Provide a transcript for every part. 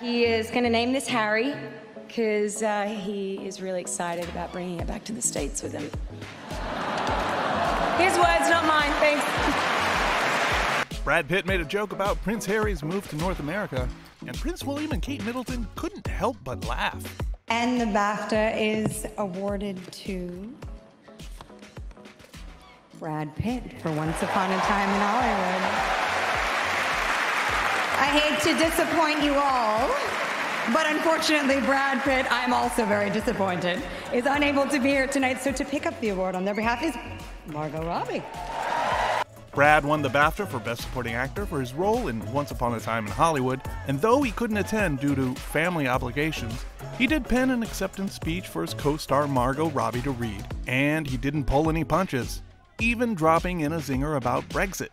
He is going to name this Harry because uh, he is really excited about bringing it back to the States with him. His words, not mine. Thanks. Brad Pitt made a joke about Prince Harry's move to North America, and Prince William and Kate Middleton couldn't help but laugh. And the BAFTA is awarded to Brad Pitt for Once Upon a Time in Hollywood. I hate to disappoint you all, but unfortunately, Brad Pitt, I'm also very disappointed, is unable to be here tonight. So to pick up the award on their behalf is Margot Robbie. Brad won the BAFTA for Best Supporting Actor for his role in Once Upon a Time in Hollywood, and though he couldn't attend due to family obligations, he did pen an acceptance speech for his co star Margot Robbie to read. And he didn't pull any punches, even dropping in a zinger about Brexit.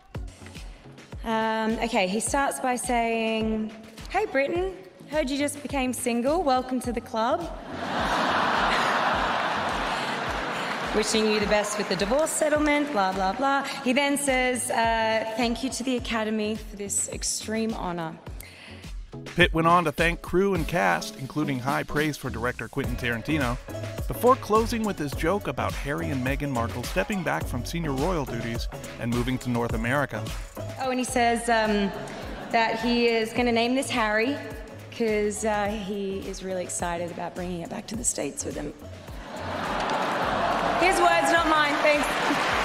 Um, okay, he starts by saying, Hey, Britain, heard you just became single. Welcome to the club. Wishing you the best with the divorce settlement, blah, blah, blah. He then says, uh, Thank you to the Academy for this extreme honor. Pitt went on to thank crew and cast, including high praise for director Quentin Tarantino, before closing with his joke about Harry and Meghan Markle stepping back from senior royal duties and moving to North America. Oh, and he says um, that he is going to name this Harry because uh, he is really excited about bringing it back to the States with him. His words, not mine. Thanks.